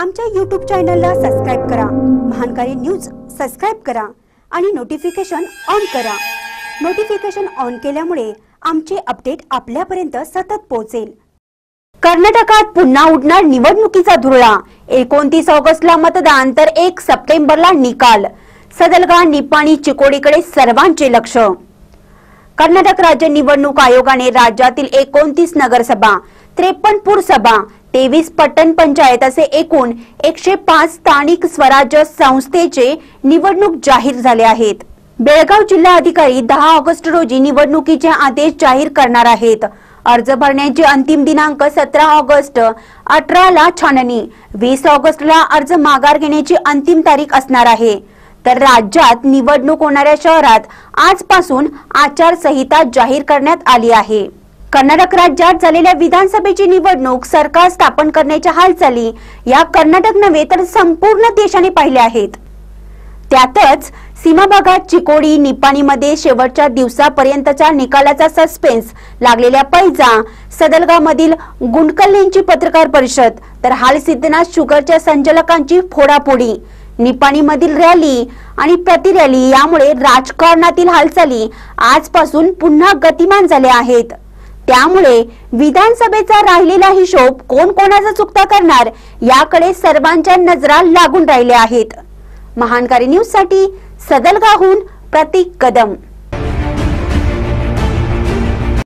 आमच्या यूट्यूब चॅनलला सबस्क्राईब करा. महानकारी न्यूज सबस्क्राईब करा आणि नोटिफिकेशन ऑन करा. नोटिफिकेशन ऑन केल्यामुळे आमचे अपडेट आपल्यापर्यंत सतत पोहोचेल. कर्नाटकात पुन्हा उडणार निवडणुकीचा धुरळा. एकोणतीस ऑगस्टला मतदान तर एक सप्टेंबरला निकाल. सदलगा निपाणी चिकोडीकडे सर्वांचे लक्ष. कर्नाटक राज्य निवडणूक आयोगाने राज्यातील एकोणतीस नगरसभा त्रेपन्न पुरसभा तेवीस पट्टण पंचायत असे एकूण एकशे पाच स्थानिक स्वराज्य संस्थेचे निवडणूक जाहीर झाले आहेत. बेळगाव जिल्हा अधिकारी दहा ऑगस्ट रोजी निवडणुकीचे आदेश जाहीर करणार आहेत. अर्ज भरण्याची अंतिम दिनांक सतरा ऑगस्ट अठराला छाननी वीस ऑगस्टला अर्ज माघार घेण्याची अंतिम तारीख असणार आहे. तर राज्यात निवडणूक होणाऱ्या शहरात आजपासून आचारसंहिता जाहीर करण्यात आली आहे. कर्नाटक राज्यात झालेल्या विधानसभेची निवडणूक सरकार स्थापन करण्याच्या हालचाली या कर्नाटक नव्हे तर संपूर्ण देशाने पाहिल्या आहेत. त्यातच सीमा भागात चिकोडी निपाणीमध्ये शेवटच्या दिवसापर्यंतच्या निकालाचा सस्पेन्स लागलेल्या पैजा सदलगावमधील गुंडकल्लेंची पत्रकार परिषद तर हाल सिद्धनाथ शुगरच्या संचालकांची फोडाफोडी निपाणीमधील रॅली आणि प्रतिरॅली यामुळे राजकारणातील हालचाली आजपासून पुन्हा गतिमान झाल्या आहेत. त्यामुळे विधानसभेचा राहिलेला हिशोब कोण कोणाचा चुकता करणार याकडे सर्वांच्या नजरा लागून राहिल्या आहेत. महानकारी न्यूजसाठी सदलगाहून प्रतीक कदम.